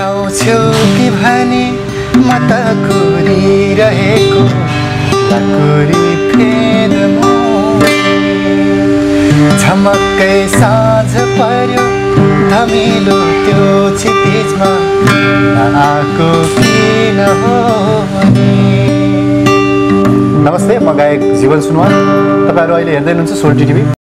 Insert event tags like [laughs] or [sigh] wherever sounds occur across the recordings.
आउँछौ कि भने म त कुरिरहेको लाकुरी फेद झमक्कै साँझ पर्यो धमिलो त्यो क्षितिजमा आएको किन हो नमस्ते म गायक जीवन सुनवाल तपाईँहरू अहिले हेर्दै हुनुहुन्छ सोल्टी टिभी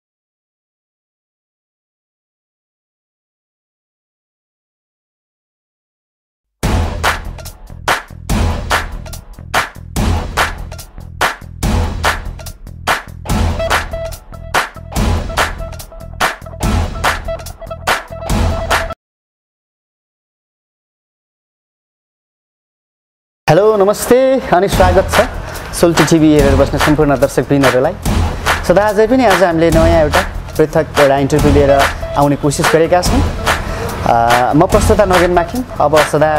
हेलो नमस्ते अनि स्वागत छ सोल्टी टिभी हेरेर बस्ने सम्पूर्ण दर्शकवृन्दहरूलाई सदा अझै पनि आज हामीले नयाँ एउटा पृथक एउटा इन्टरभ्यू लिएर आउने कोसिस गरेका छौँ। म प्रस्तुता नगेन माखिम अब सदा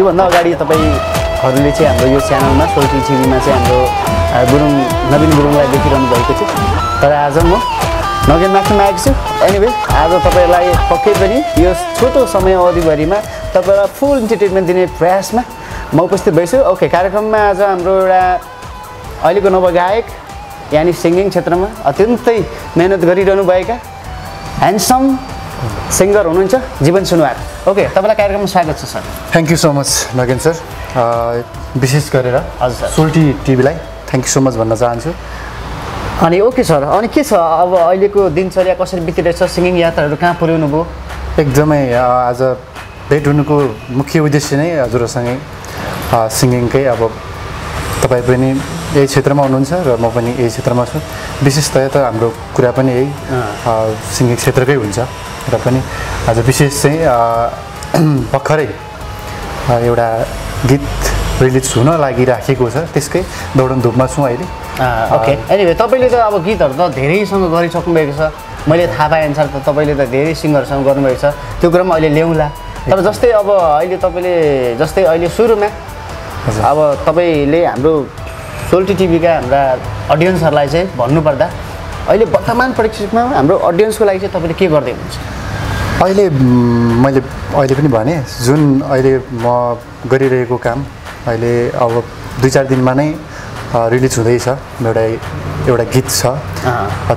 योभन्दा अगाडि तपाईँहरूले चाहिँ हाम्रो यो च्यानलमा सोल्टी टिभीमा चाहिँ हाम्रो गुरुङ नवीन गुरुङलाई देखिरहनु भएको थियो। तर आज म नगेन माखिम आएको छु। एनिवे आज तपाईँहरूलाई पक्कै पनि यो छोटो समय अवधिभरिमा तपाईँलाई फुल इन्टरटेनमेन्ट दिने प्रयासमा म उपस्थित भइछु ओके कार्यक्रममा आज हाम्रो एउटा अहिलेको नवगायक यानि सिङ्गिङ क्षेत्रमा अत्यन्तै मेहनत गरिरहनुभएका ह्यान्डसम सिङ्गर हुनुहुन्छ जीवन सुनवार। ओके तपाईँलाई कार्यक्रममा स्वागत छ sir. Thank you so much Nagen sir विशेष गरेर हजुर सर। सोल्टी टिभीलाई थ्याङ्क यू सो मच भन्न चाहन्छु। अनि ओके सर अनि के छ? अब अहिलेको दिनचर्या कसरी बितिरहेछ सिङ्गिङ यात्राहरू कहाँ पुर्याउनु भयो? एकदमै आज भेट हुनुको मुख्य उद्देश्य नै हजुरसँगै सिङ्गिङकै अब तपाईँ पनि यही क्षेत्रमा हुनुहुन्छ र म पनि यही क्षेत्रमा छु। विशेषतया त हाम्रो कुरा पनि यही सिङ्गिङ क्षेत्रकै हुन्छ र पनि आज विशेष चाहिँ [clears throat] भर्खरै एउटा गीत रिलिज हुन लागिराखेको छ त्यसकै दौडन धुपमा छौँ अहिले। ओके। एनिवे तपाईँले त अब गीतहरू त धेरैसँग गरिसक्नु भएको छ। मैले थाहा पाएअनुसार त तपाईँले त धेरै सिङ्गरसँग गर्नुभएको छ। त्यो कुरा पनि अहिले ल्याउँला। तर जस्तै अब अहिले तपाईँले जस्तै अहिले सुरुमा अब तपाईँले हाम्रो सोल्टी टिभीका हाम्रा अडियन्सहरूलाई चाहिँ भन्नुपर्दा अहिले वर्तमान परिस्थितिमा हाम्रो अडियन्सको लागि चाहिँ तपाईँले के गर्दै हुनुहुन्छ? अहिले मैले अहिले पनि भने जुन अहिले म गरिरहेको काम अहिले अब दुई चार दिनमा नै रिलिज हुँदैछ। एउटा एउटा गीत छ।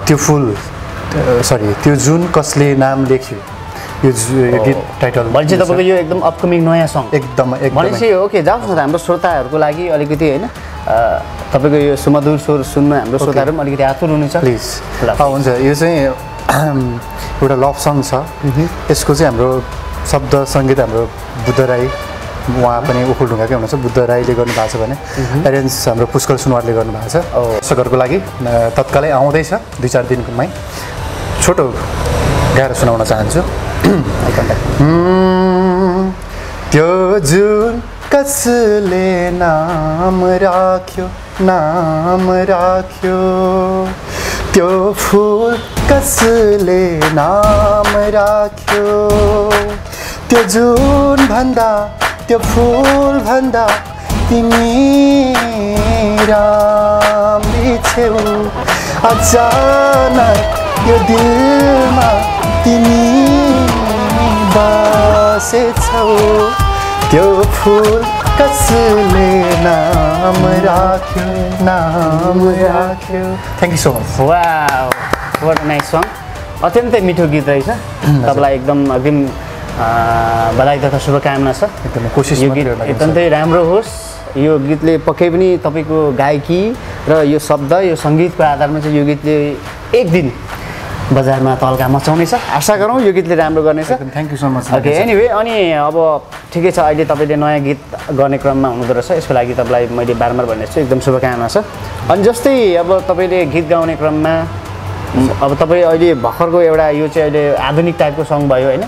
त्यो फुल सरी त्यो जुन कसले नाम लेख्यो यो गीत टाइटल भनेपछि तपाईँको यो एकदम अपकमिङ नयाँ सङ्ग एकदम भनेपछि ओके जाओस् न त हाम्रो श्रोताहरूको लागि अलिकति होइन तपाईँको यो सुमधुर स्वर सुन्न हाम्रो श्रोताहरू पनि अलिकति आतुर हुनुहुन्छ। प्लिज। हुन्छ। यो चाहिँ एउटा लभ सङ छ। यसको चाहिँ हाम्रो शब्द सङ्गीत हाम्रो बुद्ध राई उहाँ पनि ओखलढुङ्गाकै हुनुहुन्छ बुद्ध राईले गर्नुभएको छ भने। एरेन्ज हाम्रो पुष्कर सुनवारले गर्नुभएको छ। दर्शकहरूको लागि तत्कालै आउँदैछ दुई चार दिनमै। छोटो गाएर सुनाउन चाहन्छु। [clears throat] त्यो जुन कसले नाम राख्यो नाम राख्यो त्यो फुल कसले नाम राख्यो त्यो जुन भन्दा त्यो फुल भन्दा तिमी राम्री छेउ। अचानक यो दिलमा तिमी बसेछौ। त्यो फुल कसले नाम राख्यो नाम राख्यो। थ्याङ्क यू सो मच वा वाट नाइस सङ अत्यन्तै मिठो गीत रहेछ। तपाईँलाई एकदम अग्रिम बधाई तथा शुभकामना छ। एकदमै कोसिस यो गीत। एकदमै राम्रो होस्। यो गीतले पक्कै पनि तपाईँको गायकी र यो शब्द यो सङ्गीतको आधारमा चाहिँ यो गीतले एक दिन बजारमा तल्का मचाउनेछ। आशा गरौँ यो गीतले राम्रो गर्नेछ। Thank you so much okay anyway अनि अब ठिकै छ अहिले तपाईँले नयाँ गीत गर्ने क्रममा हुनुहुँदो रहेछ। यसको लागि तपाईँलाई मैले बारम्बार भनेको छु एकदम शुभकामना छ। अनि जस्तै अब तपाईँले गीत गाउने क्रममा अब तपाईँ अहिले भर्खरको एउटा यो चाहिँ अहिले आधुनिक टाइपको सङ भयो होइन?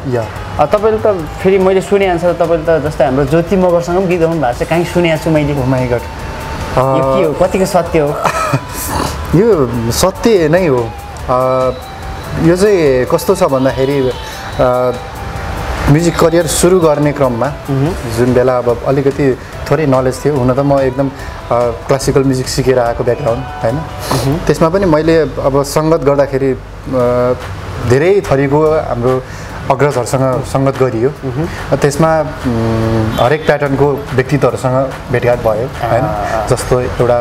तपाईँले त फेरि मैले सुने अनुसार तपाईँले त जस्तै हाम्रो ज्योति मगरसँग पनि गीत गाउनु भएको छ। कहीँ सुनेको छु मैले। गड यो के हो? कतिको सत्य हो? यो सत्य नै हो। यो चाहिँ कस्तो छ भन्दाखेरि म्युजिक करियर सुरु गर्ने क्रममा जुन बेला अब अलिकति थोरै नलेज थियो हुन त म एकदम क्लासिकल म्युजिक सिकेर आएको ब्याकग्राउन्ड होइन? त्यसमा पनि मैले अब सङ्गत गर्दाखेरि धेरै थरीको हाम्रो अग्रजहरूसँग सङ्गत गरियो। त्यसमा हरेक प्याटर्नको व्यक्तित्वहरूसँग भेटघाट भयो होइन? जस्तो एउटा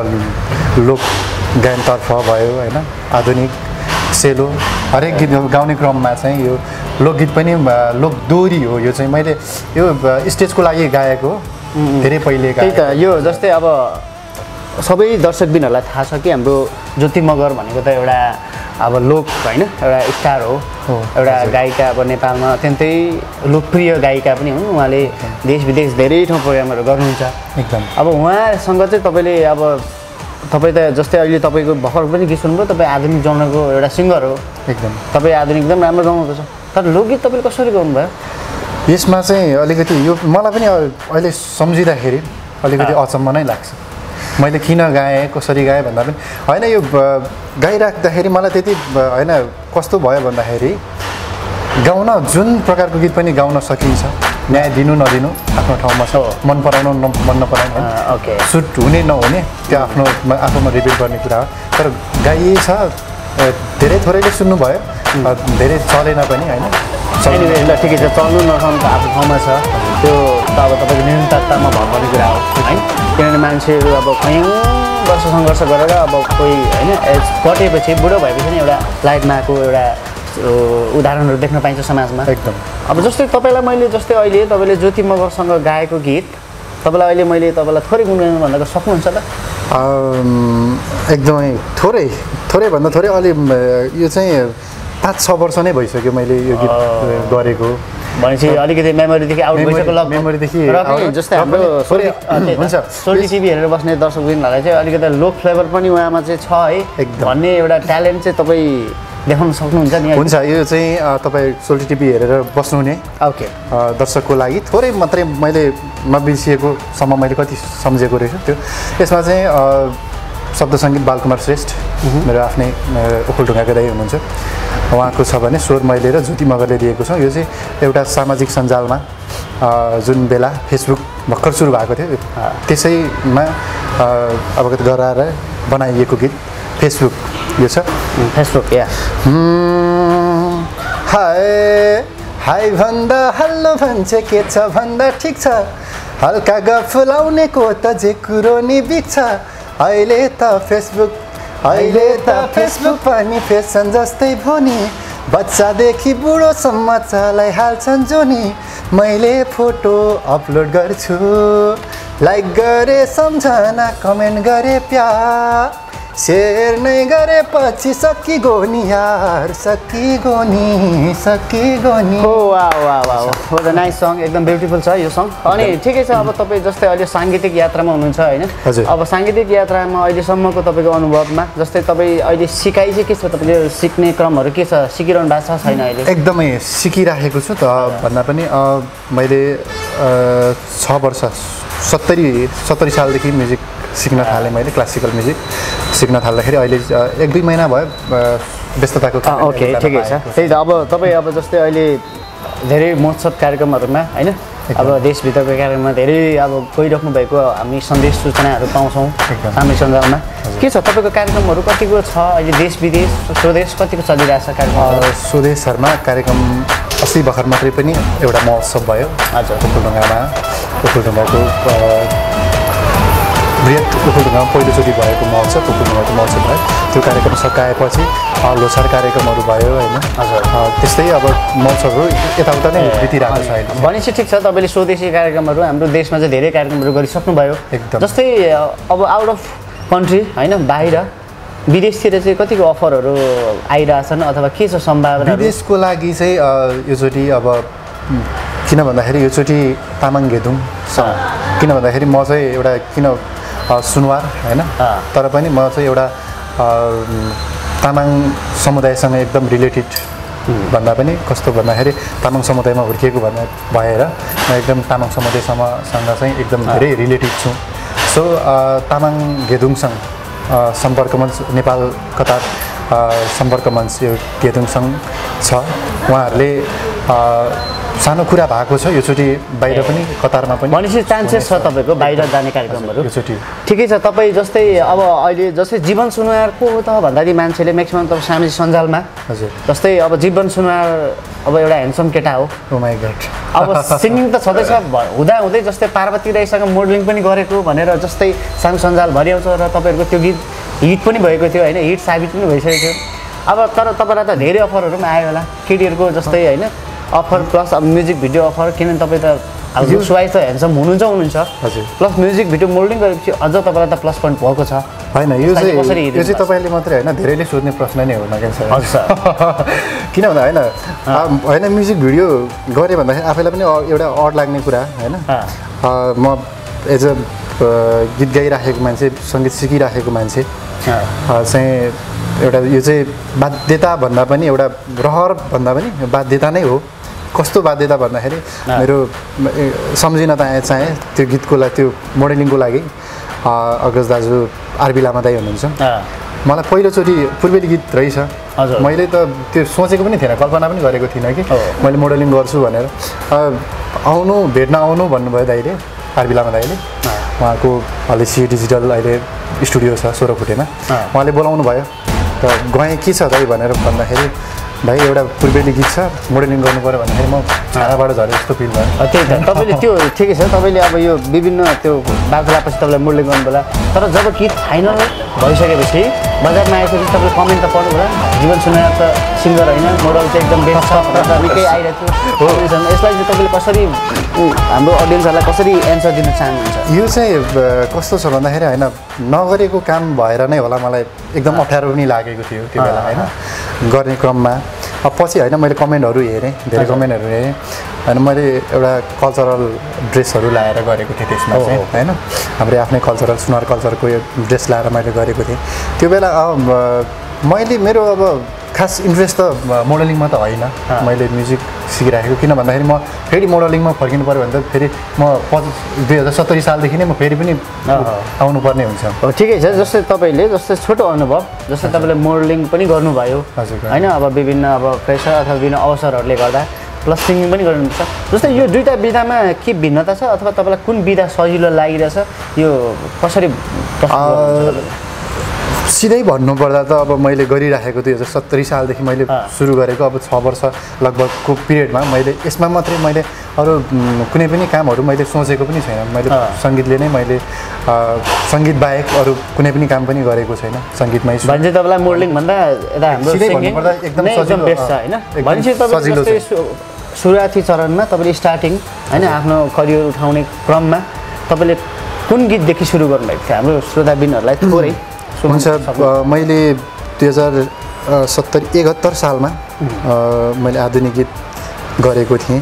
लोक गायनतर्फ भयो होइन? आधुनिक सेलो हरेक गीत गाउने क्रममा चाहिँ यो लोकगीत पनि अ, लोकदोहोरी हो। यो चाहिँ मैले यो स्टेजको लागि गाएको हो। धेरै पहिले त्यही त यो जस्तै अब सबै दर्शकबिनहरूलाई थाहा छ कि हाम्रो ज्योति मगर भनेको त एउटा अब लोक होइन एउटा स्टार हो। एउटा गायिका अब नेपालमा अत्यन्तै लोकप्रिय गायिका पनि हुन्। उहाँले देश विदेश धेरै ठाउँ प्रोग्रामहरू गर्नुहुन्छ। एकदम। अब उहाँसँग चाहिँ तपाईँले अब तपाईँ त जस्तै अहिले तपाईँको भर्खर पनि गीत सुन्नुभयो तपाईँ आधुनिक जनरको एउटा सिङ्गर हो। एकदम। तपाईँ आधुनिक एकदम राम्रो गाउनुहुन्छ। तर लोकगीत तपाईँले कसरी गाउनुभयो? यसमा चाहिँ अलिकति यो मलाई पनि अहिले सम्झिँदाखेरि अलिकति अचम्म नै लाग्छ। मैले किन गाएँ कसरी गाएँ भन्दा पनि होइन यो गाइराख्दाखेरि मलाई त्यति होइन कस्तो भयो भन्दाखेरि गाउन जुन प्रकारको गीत पनि गाउन सकिन्छ। न्याय दिनु नदिनु आफ्नो ठाउँमा छ। मन पराउनु न मन नपराउनु ओके। सुट हुने नहुने त्यो आफ्नो आफूमा रिपिट गर्ने कुरा हो। तर गाइएछ धेरै थोरैले सुन्नुभयो। धेरै चलेन पनि होइन। ठिकै छ। चल्नु त आफ्नो ठाउँमा छ। त्यो त अब तपाईँको निरन्तरतामा भर पर्ने कुरा हो होइन किनभने मान्छेहरू अब कयौँ वर्ष सङ्घर्ष गरेर अब कोही होइन एज कटेपछि बुढो भएपछि नि एउटा लाइटमा आएको एउटा उदाहरणहरू देख्न पाइन्छ समाजमा। एकदम। अब जस्तै तपाईँलाई मैले जस्तै अहिले तपाईँले ज्योति मगरसँग गाएको गीत तपाईँलाई अहिले मैले तपाईँलाई थोरै गुनगुनाउनु भन्दा सक्नुहुन्छ त एकदमै थोरै थोरै भन्दा थोरै अलि यो चाहिँ पाँच छ वर्ष नै भइसक्यो मैले यो गीत। गरेको। भनेपछि अलिकति मेमोरीदेखि आउट भइसक्यो लगभग मेमोरीदेखि जस्तै हाम्रो हुन्छ। सोल्टी टिभी हेरेर बस्ने दर्शकबिनहरूलाई चाहिँ अलिकति लोक फ्लेभर पनि उहाँमा चाहिँ छ है। भन्ने एउटा ट्यालेन्ट चाहिँ तपाईँ देखाउन सक्नुहुन्छ नि हुन्छ यो चाहिँ तपाईँ सोल्टी टिभी हेरेर बस्नुहुने। ओके। दर्शकको लागि। थोरै मात्रै मैले नबिर्सिएको सम्म मैले कति सम्झेको रहेछु त्यो। यसमा चाहिँ शब्द सङ्गीत बालकुमार श्रेष्ठ मेरो आफ्नै ओखलढुङ्गाको दाइ हुनुहुन्छ। उहाँको छ भने स्वर मैले र ज्योति मगरले दिएको छ। यो चाहिँ एउटा सामाजिक सञ्जालमा जुन बेला फेसबुक भर्खर सुरु भएको थियो त्यसैमा अवगत गराएर बनाइएको गीत फेसबुक यो छ। फेसबुक या। हाय हाई भन्दा हल्लो भन्छ के छ भन्दा ठिक छ। हल्का गफ लाउनेको त जे कुरो नि बिग्छ अहिले त फेसबुक अहिले त फेसबुक पनि फेसन जस्तै भयो नि बच्चादेखि बुढोसम्म चलाइहाल्छन् जो नि मैले फोटो अपलोड गर्छु। लाइक गरे सम्झना कमेन्ट गरे प्यार। सेयर नै गरेपछि सकिगो नि यार सकिगो नि सकिगो नि हो वा वा वा हो द नाइस सङ एकदम ब्युटिफुल छ यो सङ अनि ठिकै छ अब तपाईँ जस्तै अहिले साङ्गीतिक यात्रामा हुनुहुन्छ होइन? हजुर। अब साङ्गीतिक यात्रामा अहिलेसम्मको तपाईँको अनुभवमा जस्तै तपाईँ अहिले सिकाइ चाहिँ के छ? तपाईँले सिक्ने क्रमहरू के छ? सिकिरहनु भएको छ छैन अहिले? एकदमै सिकिराखेको छु त भन्दा पनि अ, मैले अ, छ वर्ष सत्तरी सत्तरी सालदेखि म्युजिक सिक्न थालेँ मैले क्लासिकल म्युजिक सिक्न थाल्दाखेरि अहिले एक दुई महिना भयो व्यस्तताको ओके ठिकै छ। त्यही त अब तपाईँ अब जस्तै अहिले धेरै महोत्सव कार्यक्रमहरूमा होइन? अब देशभित्रको कार्यक्रममा धेरै अब गइराख्नु भएको हामी सन्देश सूचनाहरू पाउँछौँ। सामाजिक सञ्जालमा के छ तपाईँको कार्यक्रमहरू कतिको छ? अहिले देश विदेश स्वदेश कतिको चलिरहेछ कार्यक्रम अ, स्वदेशहरूमा कार्यक्रम अस्ति भर्खर मात्रै पनि एउटा महोत्सव भयो। हजुर। ओखलढुङ्गामा ओखलढुङ्गाको अ, बृहत ओखलढुङ्गामा पहिलोचोटि भएको महोत्सव ओखलढुङ्गाको महोत्सव भयो। त्यो कार्यक्रम सकाएपछि लोसार कार्यक्रमहरू भयो होइन? त्यस्तै अब महोत्सवहरू यताउता नै बितिरहेको छ अहिले। भनेपछि ठिक छ तपाईँले स्वदेशी कार्यक्रमहरू हाम्रो देशमा चाहिँ धेरै कार्यक्रमहरू गरिसक्नुभयो। एकदम। जस्तै अब आउट अफ कन्ट्री होइन? बाहिर विदेशतिर चाहिँ कतिको अफरहरू आइरहेछन् अथवा के छ सम्भावना विदेशको लागि चाहिँ योचोटि अब किन भन्दाखेरि योचोटि तामाङ घेदुङ किन भन्दाखेरि म चाहिँ एउटा किन सुनवार होइन। तर पनि म चाहिँ एउटा तामाङ समुदायसँग एकदम रिलेटेड भन्दा पनि कस्तो भन्दाखेरि तामाङ समुदायमा हुर्किएको भन्दा भएर म एकदम तामाङ समुदायसँग सँग चाहिँ एकदम धेरै रिलेटेड छु। सो तामाङ घेदुङसँग सम्पर्क मञ्च नेपाल कतार सम्पर्क मञ्च यो गेदुङ सङ्घ छ। उहाँहरूले सानो कुरा भएको छ योचोटि बाहिर पनि कतारमा पनि। भनेपछि चान्सेस छ तपाईँको बाहिर जाने कार्यक्रमहरू? योचोटि ठिकै छ तपाईँ जस्तै अब अहिले जस्तै जीवन सुनवार को हो त भन्दाखेरि मान्छेले म्याक्सिमम् तपाईँ सामाजिक सञ्जालमा। हजुर। जस्तै अब जीवन सुनवार अब एउटा ह्यान्डसम केटा हो। गड अब सिङ्गिङ त छँदैछ [laughs] हुँदा हुँदै जस्तै पार्वती राईसँग मोडलिङ पनि गरेको भनेर जस्तै सानो सञ्जालभरि आउँछ र तपाईँहरूको त्यो गीत हिट पनि भएको थियो होइन? हिट साबित पनि भइसकेको थियो। अब तर तपाईँलाई त धेरै अफरहरू पनि आयो होला। केटीहरूको जस्तै होइन? अफर प्लस अब म्युजिक भिडियो अफर किनभने तपाईँ त अब लुक्स वाइज त ह्यान्डसम हुनुहुन्छ हुनुहुन्छ। हजुर। प्लस म्युजिक भिडियो मोल्डिङ गरेपछि अझ तपाईँलाई त प्लस पोइन्ट भएको छ। होइन यो चाहिँ यो चाहिँ? तपाईँले मात्रै होइन धेरैले सोध्ने प्रश्न नै हो नगेन सर। [laughs] किन भन्दा होइन होइन म्युजिक भिडियो गरेँ भन्दाखेरि आफैलाई पनि एउटा अड लाग्ने कुरा होइन? म एज अ गीत गाइराखेको मान्छे सङ्गीत सिकिराखेको मान्छे चाहिँ एउटा यो चाहिँ बाध्यता भन्दा पनि एउटा रहर भन्दा पनि बाध्यता नै हो कस्तो बाध्यता भन्दाखेरि। मेरो सम्झिन त आए चाहेँ त्यो गीतको लागि त्यो मोडलिङको लागि अ, अगज दाजु आरबी लामा दाई हुनुहुन्छ। मलाई पहिलोचोटि पूर्वेली गीत रहेछ हजुर। मैले त त्यो सोचेको पनि थिएन कल्पना पनि गरेको थिइनँ कि। मैले मोडलिङ गर्छु भनेर आउनु भेट्न आउनु भन्नुभयो दाइले आरबी लामा दाइले उहाँको अहिले सी डिजिटल अहिले स्टुडियो छ सोह्र फुटेमा। उहाँले बोलाउनु भयो त गएँ के छ दाइ भनेर भन्दाखेरि भाइ एउटा पूर्वेली गीत छ मोडलिङ गर्नु पऱ्यो भन्दाखेरि म छानाबाट झरे जस्तो फिल भयो। त्यही त। [laughs] तपाईँले त्यो ठिकै छ तपाईँले अब यो विभिन्न त्यो वार्तालापपछि तपाईँलाई मोडलिङ गर्नु होला। तर जब गीत फाइनल भइसकेपछि बजारमा आएपछि तपाईँले कमेन्ट त पढ्नु होला। जीवन सुनाएर त सिङ्गर होइन मोडल चाहिँ एकदम बेस्ट छ निकै आइरहेको थियो यसलाई चाहिँ तपाईँले कसरी हाम्रो अडियन्सहरूलाई कसरी एन्सर दिन चाहनुहुन्छ? यो चाहिँ कस्तो छ भन्दाखेरि होइन नगरेको काम भएर नै होला मलाई एकदम अप्ठ्यारो पनि लागेको थियो त्यो बेला होइन। गर्ने क्रममा। अब पछि होइन मैले कमेन्टहरू हेरेँ धेरै कमेन्टहरू हेरेँ। होइन मैले एउटा कल्चरल ड्रेसहरू लाएर गरेको थिएँ त्यसमा चाहिँ होइन। हाम्रो आफ्नै कल्चरल सुनार कल्चरको यो ड्रेस लाएर मैले गरेको थिएँ। त्यो बेला मैले मेरो अब खास इन्ट्रेस्ट त मोडलिङमा त होइन। मैले म्युजिक सिकिराखेको किन भन्दाखेरि म फेरि मोडलिङमा फर्किनु पऱ्यो भने त फेरि म पच्चिस दुई हजार सत्तरी सालदेखि नै म फेरि पनि आउनुपर्ने हुन्छ। ठिकै छ। जस्तै तपाईँले जस्तै छोटो अनुभव जस्तै तपाईँले मोडलिङ पनि गर्नुभयो। हजुर। होइन अब विभिन्न अब प्रेसर अथवा विभिन्न अवसरहरूले गर्दा प्लस सिङ्गिङ पनि गर्नुहुन्छ। जस्तै यो दुईवटा विधामा के भिन्नता छ अथवा तपाईँलाई कुन विधा सजिलो लागिरहेछ यो कसरी? सिधै भन्नुपर्दा त अब मैले गरिराखेको दुई हजार सत्तरी सालदेखि मैले। सुरु गरेको अब छ वर्ष लगभगको पिरियडमा मैले यसमा मात्रै मैले अरू कुनै पनि कामहरू मैले सोचेको पनि छैन। मैले। सङ्गीतले नै मैले सङ्गीत बाहेक अरू कुनै पनि काम पनि गरेको छैन सङ्गीतमै छु। भनेपछि तपाईँलाई मोडलिङ भन्दा यता हाम्रो एकदम सजिलो, सुरुवाती चरणमा तपाईँले स्टार्टिङ होइन आफ्नो करियर उठाउने क्रममा तपाईँले कुन गीतदेखि सुरु गर्नुभएको थियो? हाम्रो श्रोताबिनहरूलाई थोरै हुन्छ मैले दुई हजार सत्तरी एकहत्तर सालमा मैले आधुनिक गीत गरेको थिएँ।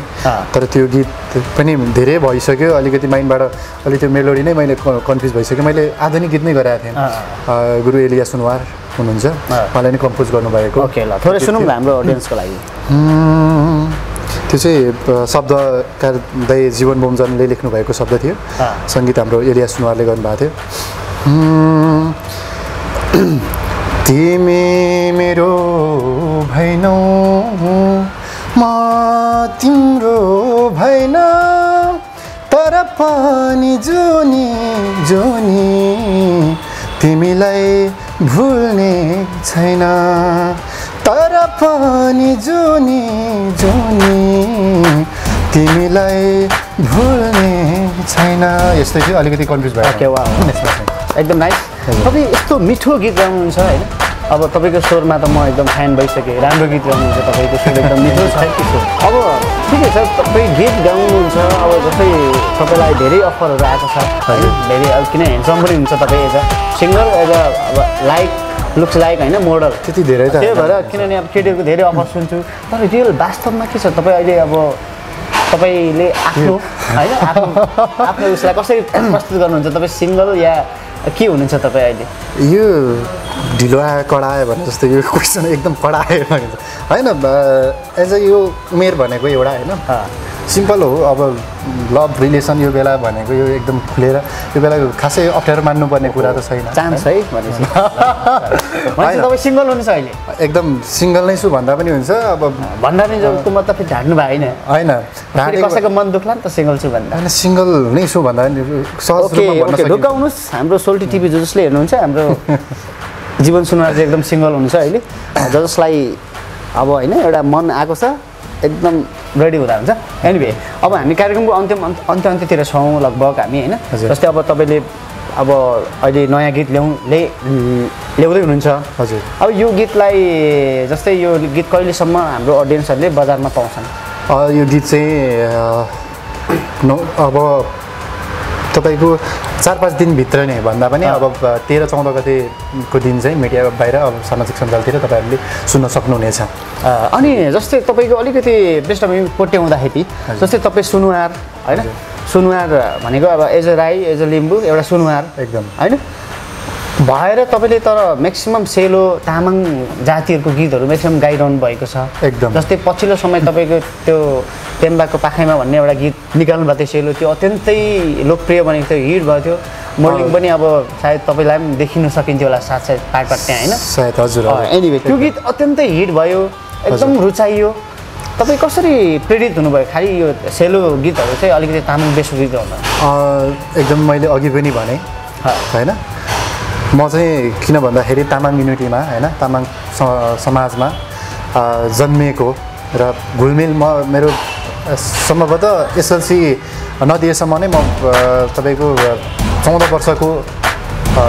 तर त्यो गीत पनि धेरै भइसक्यो। अलिकति माइन्डबाट अलिक त्यो मेलोडी नै मैले कन्फ्युज भइसक्यो। मैले आधुनिक गीत नै गराएको थिएँ। गुरु एलिया सुनवार हुनुहुन्छ। अँ। उहाँले नै कम्पोज गर्नुभएको। थोरै सुनौँ न हाम्रो अडियन्सको लागि। त्यो चाहिँ शब्दकार दाई जीवन बोमजनले लेख्नुभएको शब्द थियो। सङ्गीत हाम्रो एलिया सुनवारले गर्नुभएको थियो। तिमी मेरो भैनौ म तिम्रो भैन तर पनि जुनी जुनी तिमीलाई भुल्ने छैन। तर पनि जुनी जुनी तिमीलाई भुल्ने छैन। यस्तै थियो अलिकति कन्फ्युज भयो चाहिँ। एकदम नाइस तपाईँ यस्तो मिठो गीत गाउनुहुन्छ होइन? अब तपाईँको स्वरमा त म एकदम फ्यान भइसकेँ। राम्रो गीत गाउनुहुन्छ तपाईँको स्वर एकदम मिठो छ। अब ठिकै छ तपाईँ गीत गाउनुहुन्छ। अब जस्तै तपाईँलाई धेरै अफरहरू आएको छ। होइन? धेरै अब किन ह्यान्डसम पनि हुन्छ तपाईँ as a singer as a अब लाइक लुक्स लाइक होइन मोडल त्यति धेरै त त्यही। भएर किनभने अब केटीहरूको धेरै अफर सुन्छु। तर रियल वास्तवमा के छ तपाईँ अहिले अब तपाईँले आफ्नो [laughs] होइन? आफ्नो आफ्नो उसलाई कसरी प्रस्तुत गर्नुहुन्छ? तपाईँ सिङ्गल या के हुनुहुन्छ तपाईँ अहिले? यो ढिलो आयो कडा आयो भने जस्तो यो क्वेसन एकदम कडा आयो भनिन्छ होइन एज अ यो उमेर भनेको एउटा होइन? सिम्पल हो अब लभ रिलेसन यो बेला भनेको यो एकदम खुलेर यो बेला खासै अप्ठ्यारो मान्नुपर्ने कुरा त छैन। चान्स है [laughs] तपाईँ सिङ्गल हुनुहुन्छ अहिले? एकदम सिङ्गल नै छु भन्दा पनि हुन्छ अब भन्दा पनि जबको मतलब फेरि ढाँट्नु भयो होइन होइन कसैको मन दुख्ला नि त सिङ्गल छु भन्दा। होइन सिङ्गल नै छु भन्दा पनि सहज ढुकाउनुहोस् हाम्रो सोल्टी टिभी जो जसले हेर्नुहुन्छ हाम्रो जीवन सुनवार चाहिँ एकदम सिङ्गल हुनुहुन्छ अहिले। जसलाई अब होइन एउटा मन आएको छ एकदम रेडी हुँदा हुन्छ। एनिवे अब हामी कार्यक्रमको अन्त्यम अन्त- अन्त्य अन्त्यतिर छौँ लगभग हामी होइन। जस्तै अब तपाईँले अब अहिले नयाँ गीत ल्याउ ले ल्याउँदै हुनुहुन्छ। हजुर। अब यो गीतलाई जस्तै यो गीत कहिलेसम्म हाम्रो अडियन्सहरूले बजारमा पाउँछन्? यो गीत चाहिँ अब तपाईँको चार पाँच दिनभित्र नै भन्दा पनि अब तेह्र चौध गतेको दिन चाहिँ मिडिया बाहिर अब सामाजिक सञ्जालतिर तपाईँहरूले सुन्न सक्नुहुनेछ। अनि जस्तै तपाईँको अलिकति पृष्ठभूमि कोट्याउँदाखेरि जस्तै तपाईँ सुनुवार होइन? सुनुवार भनेको अब as a Rai as a Limbu एउटा सुनुवार एकदम। होइन? भएर तपाईँले तर म्याक्सिमम् सेलो तामाङ जातिहरूको गीतहरू म्याक्सिमम् गाइरहनु भएको छ। एकदम। जस्तै पछिल्लो समय तपाईँको त्यो पेम्बाको पाखैमा भन्ने एउटा गीत निकाल्नु भएको थियो सेलो त्यो अत्यन्तै लोकप्रिय बनेको थियो हिट भएको थियो। मोडलिङ पनि अब सायद तपाईँलाई पनि देखिन सकिन्थ्यो होला साथ साथ पार्ट पार्ट त्यहाँ होइन? सायद हजुर। एनिवे त्यो गीत अत्यन्तै हिट भयो एकदम रुचाइयो। तपाईँ कसरी प्रेरित हुनुभयो? खालि यो सेलो गीतहरू चाहिँ अलिकति तामाङ बेसो गीत अ, एकदम मैले अघि पनि भने होइन? म चाहिँ किन भन्दाखेरि तामाङ युनिटीमा होइन तामाङ समाजमा जन्मिएको र घुलमिल म मेरो सम्भवतः एसएलसी नदिएसम्म नै म तपाईँको चौध वर्षको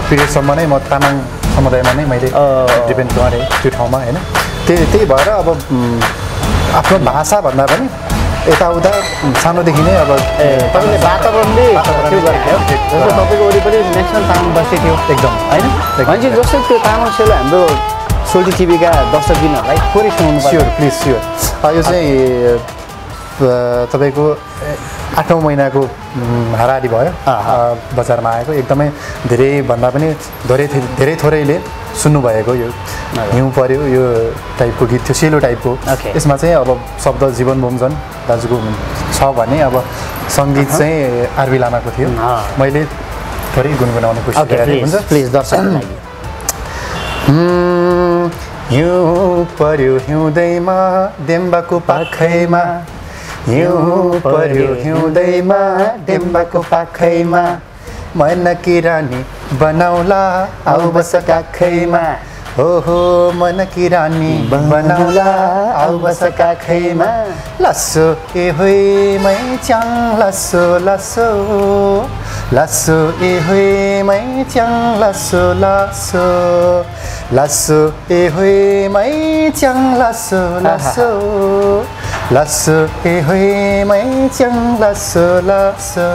पिरियडसम्म नै म तामाङ समुदायमा नै मैले डिपेन्ड गरेँ त्यो ठाउँमा होइन। त्यही त्यही भएर अब आफ्नो भाषा भन्दा पनि यताउता सानोदेखि नै अब ए तपाईँले वातावरणले जस्तो तपाईँको वरिपरि नेसनल तामाङ बस्ती थियो। एकदम। होइन? भनेपछि जस्तै त्यो तामाङ सेलो हाम्रो सोल्टी टिभीका दर्शकबिनहरूलाई थोरै सुनाउनु स्योर प्लिज स्योर यो चाहिँ तपाईँको आठौँ महिनाको हाराहारी भयो। बजारमा आएको। एकदमै धेरैभन्दा पनि धेरै धेरै थोरैले सुन्नुभएको यो हिउँ पऱ्यो यो टाइपको गीत थियो सेलो टाइपको. यसमा चाहिँ अब शब्द जीवन बोम्जन दाजुको छ भने अब सङ्गीत चाहिँ आरबी लामाको थियो। मैले थोरै गुनगुनाउने कोसिस गरेँ हुन्छ। प्लिज हुँ, [clears throat] हिउँ पर्यो हिउँदैमा डेम्बाको पाखैमा। हिउँ पर्यो हिउँदैमा डेम्बाको पाखैमा मनकी रानी बनाउला आउ बस काखैमा। हो हो मनकी रानी बनाउला आउ बस काखैमा। लस्सो ए होइ मै च्याङ लस्सो लस्सो। लस्सो ए होइ मै च्याङ लस्सो लस्सो। लस्सो ए होइ मै च्याङ लस्सो लस्सो। ए होइ मै च्याङ लस्सो लस्सो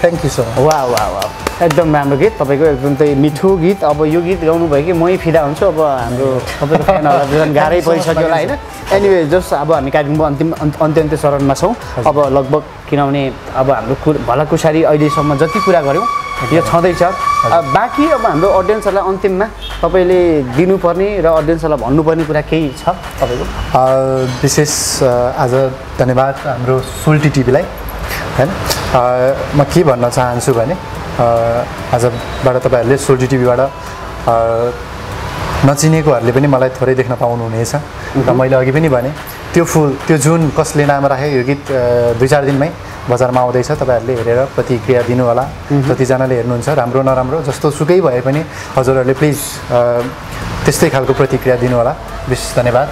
थ्याङ्क यू सो वा वा वा एकदम राम्रो गीत। तपाईँको एकदमै मिठो गीत। अब यो गीत गाउनु भयो कि मै फिदा हुन्छु। अब हाम्रो तपाईँको गाह्रै परिसक्यो होला होइन? एनिवे जस अब हामी कार्यक्रमको अन्तिम अन्त- अन्त्य अन्त्य चरणमा छौँ। अब लगभग किनभने अब हाम्रो कुर भलाकुसारी अहिलेसम्म जति कुरा गऱ्यौँ यो छँदैछ बाँकी अब हाम्रो अडियन्सहरूलाई अन्तिममा तपाईँले दिनुपर्ने र अडियन्सहरूलाई भन्नुपर्ने कुरा केही छ तपाईँको? विशेष आज धन्यवाद हाम्रो सोल्टी टिभीलाई होइन म के भन्न चाहन्छु भने आजबाट तपाईँहरूले सोल्टी टिभीबाट नचिनेकोहरूले पनि मलाई थोरै देख्न पाउनुहुनेछ। र मैले अघि पनि भने त्यो फुल त्यो जुन कसले नाम राखे यो गीत दुई चार दिनमै बजारमा आउँदैछ तपाईँहरूले हेरेर प्रतिक्रिया दिनु होला जतिजनाले हेर्नुहुन्छ राम्रो नराम्रो जस्तो सुकै भए पनि हजुरहरूले प्लिज त्यस्तै खालको प्रतिक्रिया दिनु होला विशेष धन्यवाद।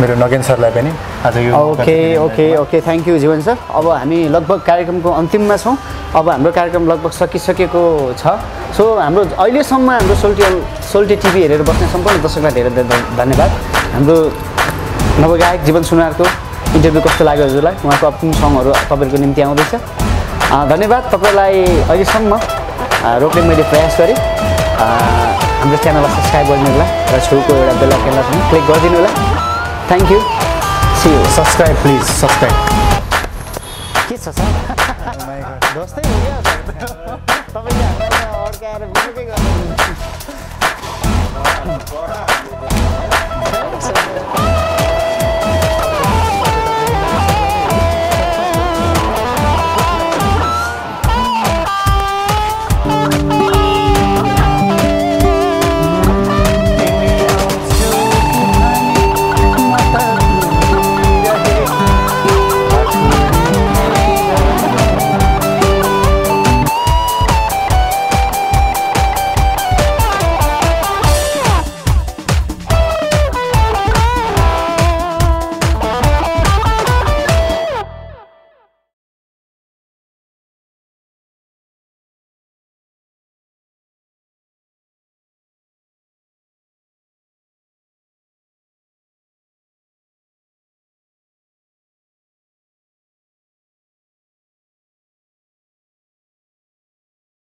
मेरो नगेन सरलाई पनि आज यो okay okay okay thank you Jeevan sir. अब हामी लगभग कार्यक्रमको अन्तिममा छौँ। अब हाम्रो कार्यक्रम लगभग सकिसकेको छ। सो हाम्रो अहिलेसम्म हाम्रो सोल्टी सोल्टी टिभी हेरेर बस्ने सम्पूर्ण दर्शकलाई धेरै धेरै धन्यवाद। हाम्रो नवगायक जीवन सुनारको इन्टरभ्यू कस्तो लाग्यो हजुरलाई? उहाँको अपकमिङ सङहरू तपाईँहरूको निम्ति आउँदैछ? धन्यवाद। तपाईँलाई अहिलेसम्म रोक्ने मैले प्रयास गरेँ। हाम्रो च्यानललाई सब्सक्राइब गरिदिनु होला र छेउको एउटा बेल आइकनलाई पनि क्लिक गरिदिनु होला। Thank you see you subscribe please subscribe के छ सर? जस्तै हो क्या? [laughs] तपाईँले अड्काएर